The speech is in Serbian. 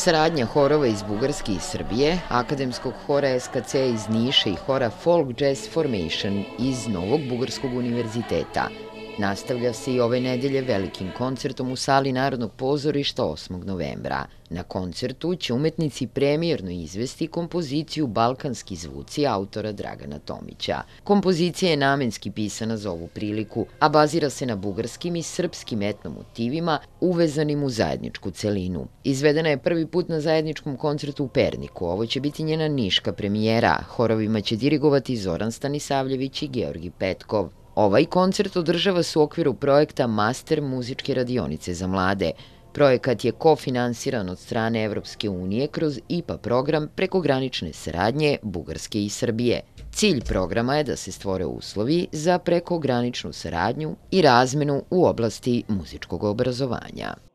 saradnja horova iz Bugarske i Srbije, akademskog hora SKC iz Niša i hora Folk Jazz Formation iz Novog Bugarskog univerziteta – Nastavlja se i ove nedelje velikim koncertom u sali Narodnog pozorišta 8. novembra. Na koncertu će umetnici premijerno izvesti kompoziciju Balkanski zvuci autora Dragana Tomića. Kompozicija je namenski pisana za ovu priliku, a bazira se na bugarskim i srpskim etnomotivima uvezanim u zajedničku celinu. Izvedena je prvi put na zajedničkom koncertu u Perniku. Ovo će biti njena niška premijera. Horovima će dirigovati Zoran Stanisavljević i Georgi Petkov. Ovaj koncert održava se u okviru projekta Master muzičke radionice za mlade. Projekat je kofinansiran od strane Evropske unije kroz IPA program prekogranične saradnje Bugarske i Srbije. Cilj programa je da se stvore uslovi za prekograničnu saradnju i razmenu u oblasti muzičkog obrazovanja.